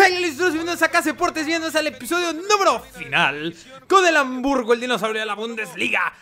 ¿Qué listo? Bienvenidos a Casa Deportes, bienvenidos al episodio número final con el Hamburgo, el dinosaurio de la Bundesliga.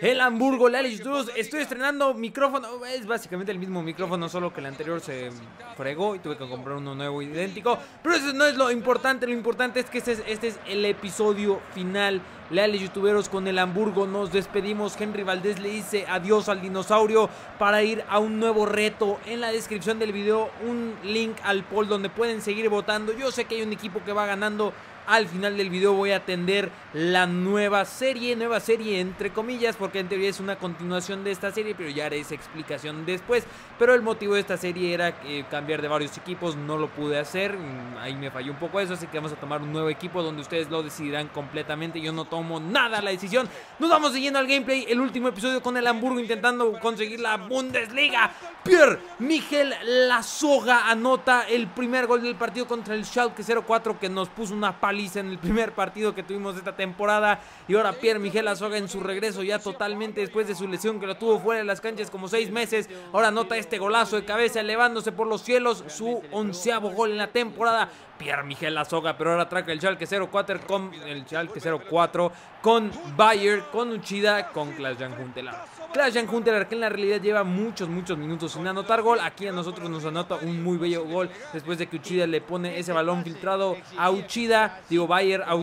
El Hamburgo, la Duros. Estoy estrenando micrófono, es básicamente el mismo micrófono, solo que el anterior se fregó y tuve que comprar uno nuevo idéntico. Pero eso no es lo importante, lo importante es que este es, este es el episodio final. Leales youtuberos con el Hamburgo, nos despedimos. Henry Valdés le dice adiós al dinosaurio para ir a un nuevo reto. En la descripción del video, un link al poll donde pueden seguir votando. Yo sé que hay un equipo que va ganando al final del video voy a atender la nueva serie, nueva serie entre comillas, porque en teoría es una continuación de esta serie, pero ya haré esa explicación después. Pero el motivo de esta serie era eh, cambiar de varios equipos, no lo pude hacer, mm, ahí me falló un poco eso, así que vamos a tomar un nuevo equipo donde ustedes lo decidirán completamente. Yo no tomo nada la decisión. Nos vamos siguiendo al gameplay, el último episodio con el Hamburgo intentando conseguir la Bundesliga. Pierre Miguel Lazoga anota el primer gol del partido contra el Schalke 04 que nos puso una paliza en el primer partido que tuvimos esta temporada. Y ahora Pierre Miguel Azoga en su regreso ya totalmente después de su lesión que lo tuvo fuera de las canchas como seis meses. Ahora nota este golazo de cabeza elevándose por los cielos. Su onceavo gol en la temporada. Pierre Miguel Azoga, pero ahora traca el Schalke 04 con el Schalke 04 con Bayer, con Uchida, con Klaas Jan Huntelaar. Klaas Jan Huntelaar que en la realidad lleva muchos, muchos minutos sin anotar gol. Aquí a nosotros nos anota un muy bello gol después de que Uchida le pone ese balón filtrado a Uchida, digo Bayer a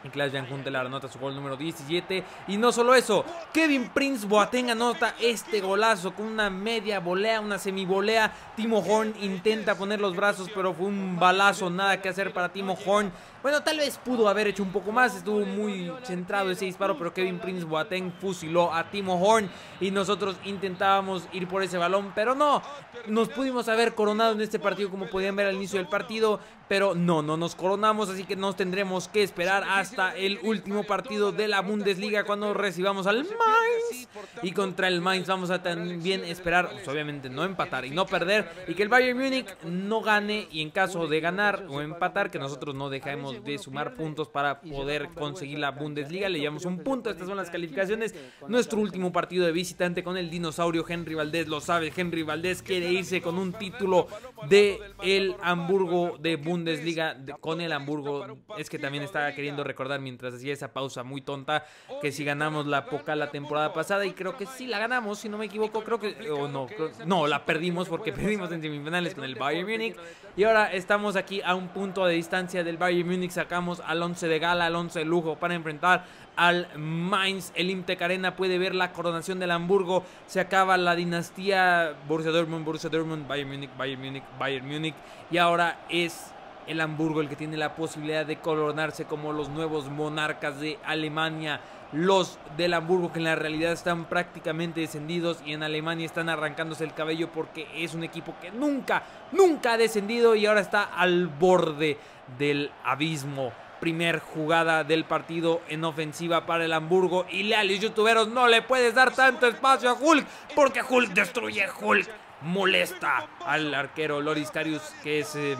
Uchida y Klaas Jan Huntelaar anota su gol número 17. Y no solo eso, Kevin Prince Boateng anota este golazo con una media volea, una semivolea. Timo Horn intenta poner los brazos, pero fue un balazo, nada que hacer para Timo Horn. Bueno, tal vez pudo haber hecho un poco más, estuvo muy centrado ese disparo, pero Kevin Prince Boateng fusiló a Timo Horn y nosotros intentábamos ir por ese balón, pero no, nos pudimos haber coronado en este partido como podían ver al inicio del partido, pero no, no nos coronamos, así que nos tendremos que esperar hasta el último partido de la Bundesliga cuando recibamos al Mainz y contra el Mainz vamos a también esperar, pues, obviamente no empatar y no perder y que el Bayern Múnich no gane y en caso de ganar o empatar que nosotros no dejemos de sumar puntos para poder conseguir la Bundesliga. Le llevamos un punto, estas son las calificaciones. Nuestro último partido de visitante con el dinosaurio Henry Valdés, lo sabe, Henry Valdés quiere irse con un título de el Hamburgo de Bundesliga con el Hamburgo. Es que también estaba queriendo recordar mientras hacía esa pausa muy tonta que si ganamos la poca la temporada pasada y creo que sí la ganamos, si no me equivoco, creo que o no, no, la perdimos porque perdimos en semifinales con el Bayern Múnich y ahora estamos aquí a un punto de distancia del Bayern Múnich sacamos al 11 de gala, al 11 de lujo para enfrentar al Mainz. El Imtec Arena puede ver la coronación del Hamburgo. Se acaba la dinastía Borussia Dortmund, Borussia Dortmund, Bayern Múnich, Bayern Múnich, Bayern Múnich. Y ahora es el Hamburgo el que tiene la posibilidad de coronarse como los nuevos monarcas de Alemania. Los del Hamburgo que en la realidad están prácticamente descendidos y en Alemania están arrancándose el cabello porque es un equipo que nunca, nunca ha descendido y ahora está al borde del abismo. Primer jugada del partido en ofensiva para el Hamburgo. Y leales youtuberos, no le puedes dar tanto espacio a Hulk. Porque Hulk destruye Hulk. Molesta al arquero Loris Karius, que es em,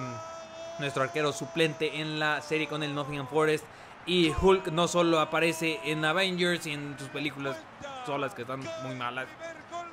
nuestro arquero suplente en la serie con el Nottingham Forest. Y Hulk no solo aparece en Avengers y en sus películas solas que están muy malas,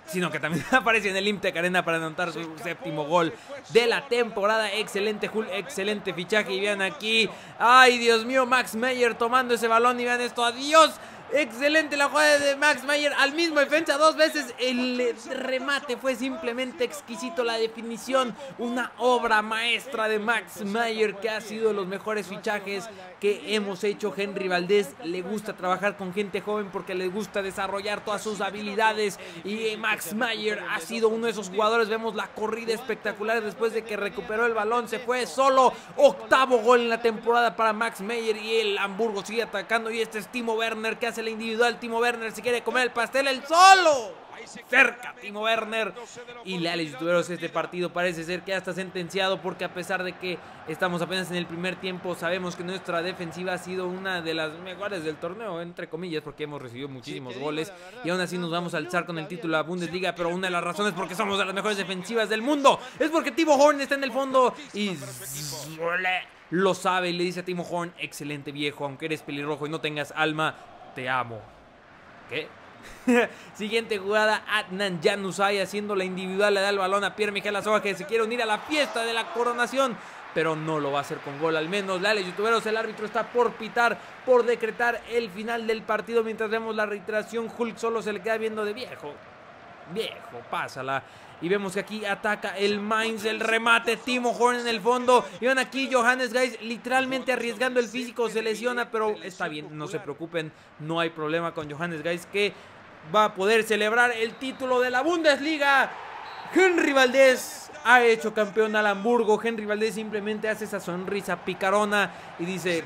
sino que también aparece en el Imtec Arena para anotar su séptimo gol de la temporada. Excelente Hulk, excelente fichaje. Y vean aquí, ay Dios mío, Max Meyer tomando ese balón y vean esto, adiós. Excelente la jugada de Max Mayer al mismo defensa dos veces. El remate fue simplemente exquisito. La definición, una obra maestra de Max Mayer que ha sido de los mejores fichajes que hemos hecho. Henry Valdés le gusta trabajar con gente joven porque le gusta desarrollar todas sus habilidades. Y Max Mayer ha sido uno de esos jugadores. Vemos la corrida espectacular después de que recuperó el balón. Se fue solo. Octavo gol en la temporada para Max Mayer. Y el Hamburgo sigue atacando. Y este es Timo Werner que hace la individual. Timo Werner si quiere comer el pastel el solo. Cerca Timo Werner. Y leales youtuberos este partido parece ser que ya está sentenciado porque a pesar de que estamos apenas en el primer tiempo sabemos que nuestra defensiva ha sido una de las mejores del torneo entre comillas porque hemos recibido muchísimos goles. y aún así nos vamos a alzar con el título la Bundesliga pero una de las razones porque somos de las mejores defensivas del mundo es porque Timo Horn está en el fondo y lo sabe y le dice a Timo Horn excelente viejo aunque eres pelirrojo y no tengas alma te amo ¿qué? Siguiente jugada, Adnan Januzaj haciendo la individual, le da el balón a Pierre Miguel Azoga que se quiere unir a la fiesta de la coronación. Pero no lo va a hacer con gol al menos. Dale, youtuberos, el árbitro está por pitar, por decretar el final del partido. Mientras vemos la reiteración, Hulk solo se le queda viendo de viejo. Viejo, pásala. Y vemos que aquí ataca el Mainz, el remate, Timo Horn en el fondo. Y van aquí Johannes Geis literalmente arriesgando el físico, se lesiona, pero está bien, no se preocupen, no hay problema con Johannes Geis que va a poder celebrar el título de la Bundesliga. Henry Valdés ha hecho campeón al Hamburgo. Henry Valdés simplemente hace esa sonrisa picarona y dice,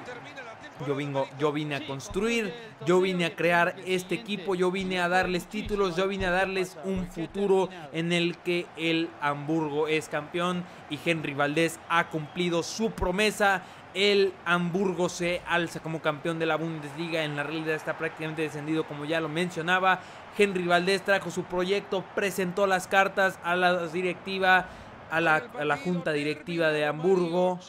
yo, yo vine a construir, yo vine a crear este equipo, yo vine a darles títulos, yo vine a darles un futuro en el que el Hamburgo es campeón y Henry Valdés ha cumplido su promesa. El Hamburgo se alza como campeón de la Bundesliga. En la realidad está prácticamente descendido, como ya lo mencionaba. Henry Valdés trajo su proyecto, presentó las cartas a la directiva a la, junta directiva de Hamburgo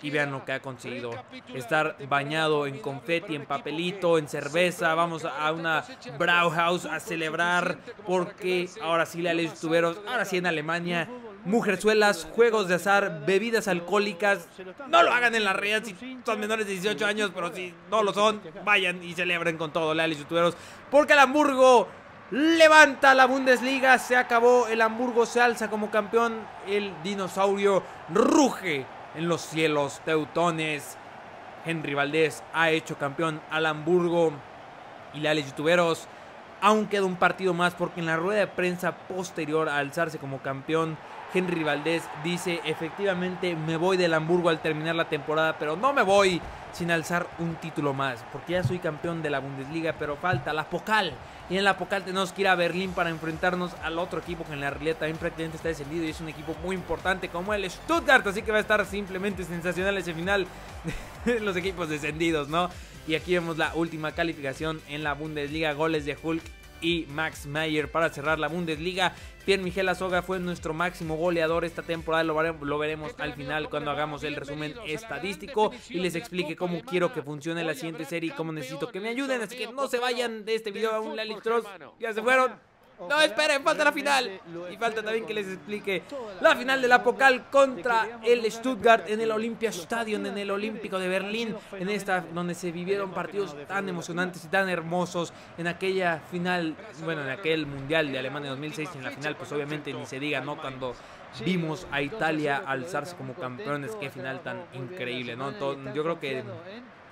y vean lo que ha conseguido. Estar bañado en confeti, en papelito, en cerveza. Vamos a una Brauhaus a celebrar porque ahora sí la ley tuberos, ahora sí en Alemania. Mujerzuelas, juegos de azar, bebidas alcohólicas. No lo hagan en la red si son menores de 18 años, pero si no lo son, vayan y celebren con todo, leales youtuberos. Porque el Hamburgo levanta la Bundesliga, se acabó, el Hamburgo se alza como campeón, el dinosaurio ruge en los cielos teutones. Henry Valdés ha hecho campeón al Hamburgo y leales youtuberos. Aún queda un partido más porque en la rueda de prensa posterior a alzarse como campeón, Henry Valdés dice efectivamente me voy del Hamburgo al terminar la temporada, pero no me voy sin alzar un título más, porque ya soy campeón de la Bundesliga, pero falta la Pocal. Y en la Pocal tenemos que ir a Berlín para enfrentarnos al otro equipo que en la realidad también prácticamente está descendido y es un equipo muy importante como el Stuttgart, así que va a estar simplemente sensacional ese final de los equipos descendidos, ¿no? Y aquí vemos la última calificación en la Bundesliga, goles de Hulk y Max Meyer para cerrar la Bundesliga. Pierre Miguel Azoga fue nuestro máximo goleador esta temporada. Lo, veremos al final cuando hagamos el resumen estadístico y les explique cómo quiero que funcione la siguiente serie y cómo necesito que me ayuden. Así que no se vayan de este video a un Lalitros. Ya se fueron. No, esperen, falta la final. Y falta también que les explique la final del Apocal contra el Stuttgart en el Olympia Stadion, en el Olímpico de Berlín, en esta donde se vivieron partidos tan emocionantes y tan hermosos en aquella final, bueno, en aquel Mundial de Alemania 2006, en la final pues obviamente ni se diga, ¿no? Cuando vimos a Italia alzarse como campeones, qué final tan increíble, ¿no? yo creo que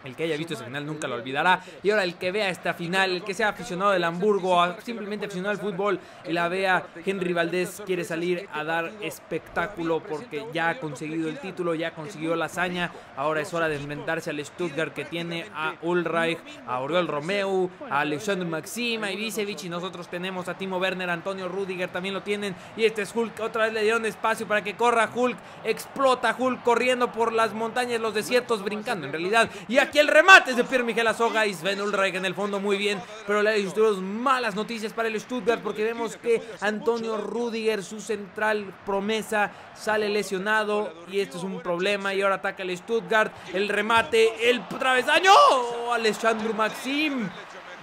el que haya visto ese final nunca lo olvidará. Y ahora el que vea esta final, el que sea aficionado del Hamburgo, simplemente aficionado al fútbol y la vea, Henry Valdés quiere salir a dar espectáculo porque ya ha conseguido el título, ya consiguió la hazaña. Ahora es hora de enfrentarse al Stuttgart que tiene a Ulreich, a Oriol Romeu, a Alexander Maxim, a Ibisevic y nosotros tenemos a Timo Werner, Antonio Rudiger también lo tienen. Y este es Hulk, otra vez le dieron espacio para que corra Hulk, explota Hulk corriendo por las montañas, los desiertos, brincando en realidad. Y el remate de Pierre Miguel Azoga y Sven Ulreich en el fondo muy bien. Pero le tuvimos malas noticias para el Stuttgart porque vemos que Antonio Rudiger, su central promesa, sale lesionado y esto es un problema. Y ahora ataca el Stuttgart. El remate, el travesaño. Alessandro Maxim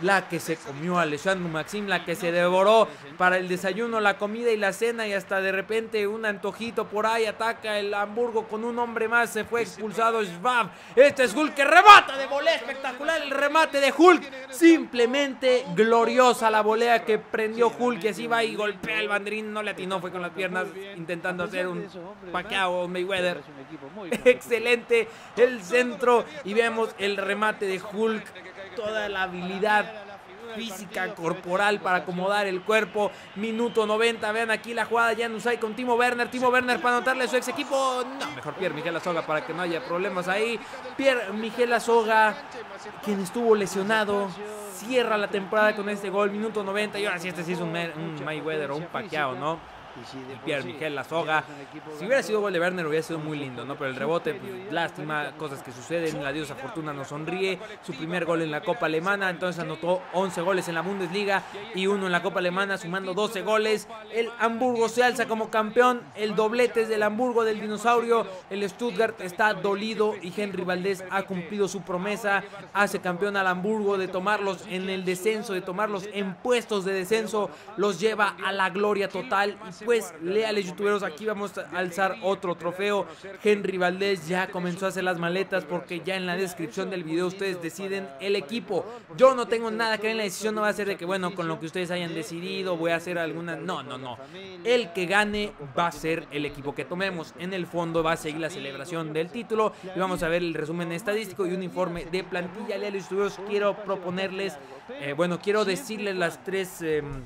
la que se comió a Alessandro Maxim, la que se devoró para el desayuno, la comida y la cena y hasta de repente un antojito por ahí ataca el Hamburgo con un hombre más, se fue expulsado Schwab. Este es Hulk que remata de volea espectacular, el remate de Hulk, simplemente gloriosa la volea que prendió Hulk que así va y golpea el banderín, no le atinó, fue con las piernas intentando hacer un Pacquiao Mayweather. Excelente el centro y vemos el remate de Hulk toda la habilidad física, corporal para acomodar el cuerpo. Minuto 90, vean aquí la jugada ya hay con Timo Werner. Timo Werner para anotarle a su ex equipo. No, mejor Pierre Miguel Azoga para que no haya problemas ahí. Pierre Miguel Azoga, quien estuvo lesionado, cierra la temporada con este gol. Minuto 90 y ahora sí este sí es un, un Mayweather o un Pacquiao, ¿no? Y Pierre Miguel La Soga. Si hubiera sido gol de Werner hubiera sido muy lindo, ¿no? Pero el rebote, pues, lástima, cosas que suceden, la diosa Fortuna nos sonríe, su primer gol en la Copa Alemana, entonces anotó 11 goles en la Bundesliga y uno en la Copa Alemana, sumando 12 goles. El Hamburgo se alza como campeón, el doblete es del Hamburgo del dinosaurio, el Stuttgart está dolido y Henry Valdés ha cumplido su promesa, hace campeón al Hamburgo de tomarlos en el descenso, de tomarlos en puestos de descenso, los lleva a la gloria total y pues leales youtuberos, aquí vamos a alzar otro trofeo. Henry Valdés ya comenzó a hacer las maletas porque ya en la descripción del video ustedes deciden el equipo. Yo no tengo nada que ver en la decisión, no va a ser de que bueno, con lo que ustedes hayan decidido voy a hacer alguna... No, no, no. El que gane va a ser el equipo que tomemos. En el fondo va a seguir la celebración del título y vamos a ver el resumen estadístico y un informe de plantilla. Leales youtuberos, quiero proponerles, eh, bueno, quiero decirles las tres... Em,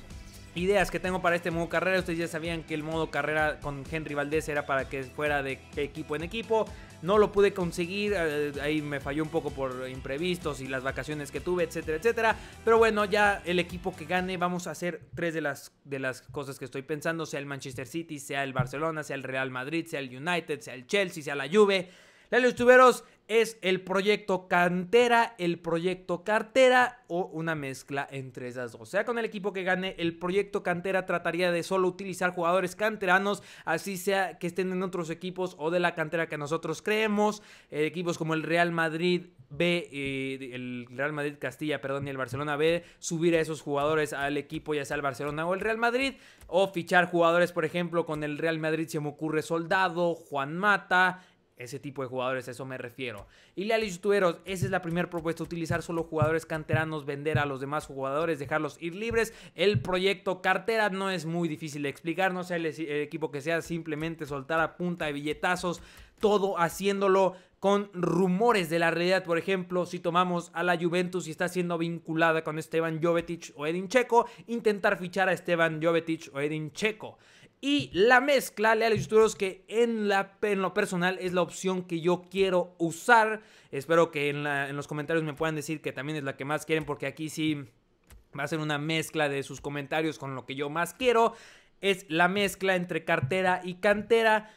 ideas que tengo para este modo carrera. Ustedes ya sabían que el modo carrera con Henry Valdés era para que fuera de equipo en equipo. No lo pude conseguir, eh, ahí me falló un poco por imprevistos y las vacaciones que tuve, etcétera, etcétera. Pero bueno, ya el equipo que gane, vamos a hacer tres de las, de las cosas que estoy pensando, sea el Manchester City, sea el Barcelona, sea el Real Madrid, sea el United, sea el Chelsea, sea la Juve. Los tuberos es el proyecto cantera, el proyecto cartera o una mezcla entre esas dos. Sea, con el equipo que gane, el proyecto cantera trataría de solo utilizar jugadores canteranos, así sea que estén en otros equipos o de la cantera que nosotros creemos. Eh, equipos como el Real Madrid B, eh, el Real Madrid Castilla, perdón, y el Barcelona B, subir a esos jugadores al equipo, ya sea el Barcelona o el Real Madrid, o fichar jugadores, por ejemplo, con el Real Madrid se me ocurre Soldado, Juan Mata, ese tipo de jugadores, a eso me refiero. Y leales youtuberos, esa es la primera propuesta, utilizar solo jugadores canteranos, vender a los demás jugadores, dejarlos ir libres. El proyecto cartera no es muy difícil de explicar, no sea el, equipo que sea, simplemente soltar a punta de billetazos, todo haciéndolo con rumores de la realidad. Por ejemplo, si tomamos a la Juventus y está siendo vinculada con Esteban Jovetic o Edin Checo, intentar fichar a Esteban Jovetic o Edin Checo. Y la mezcla, leales youtuberos, que en, la, en lo personal es la opción que yo quiero usar. Espero que en, en los comentarios me puedan decir que también es la que más quieren, porque aquí sí va a ser una mezcla de sus comentarios con lo que yo más quiero. Es la mezcla entre cartera y cantera.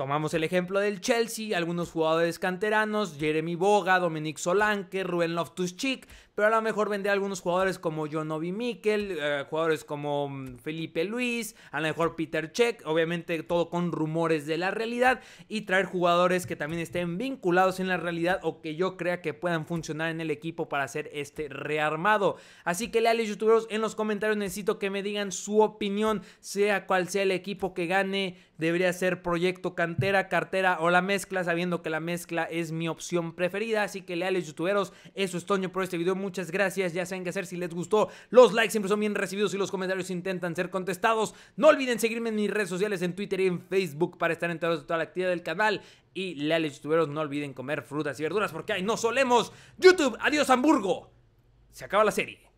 Tomamos el ejemplo del Chelsea, algunos jugadores canteranos, Jeremy Boga, Dominic Solanke, Rubén Loftus-Cheek, pero a lo mejor vender algunos jugadores como John Obi Mikel, eh, jugadores como mm, Felipe Luis, a lo mejor Peter Check, obviamente todo con rumores de la realidad y traer jugadores que también estén vinculados en la realidad o que yo crea que puedan funcionar en el equipo para hacer este rearmado. Así que leales youtubers, en los comentarios necesito que me digan su opinión, sea cual sea el equipo que gane, debería ser proyecto cantera, cartera o la mezcla, sabiendo que la mezcla es mi opción preferida. Así que leales youtuberos, eso es Toño por este video muchas gracias. Ya saben qué hacer si les gustó. Los likes siempre son bien recibidos y los comentarios intentan ser contestados. No olviden seguirme en mis redes sociales, en Twitter y en Facebook para estar enterados de toda la actividad del canal. Y leales youtuberos, no olviden comer frutas y verduras porque ahí no solemos. YouTube, adiós Hamburgo. Se acaba la serie.